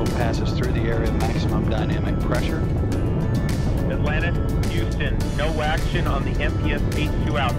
vehicle passes through the area of maximum dynamic pressure. Atlantis, Houston, no action on the MPS H2 out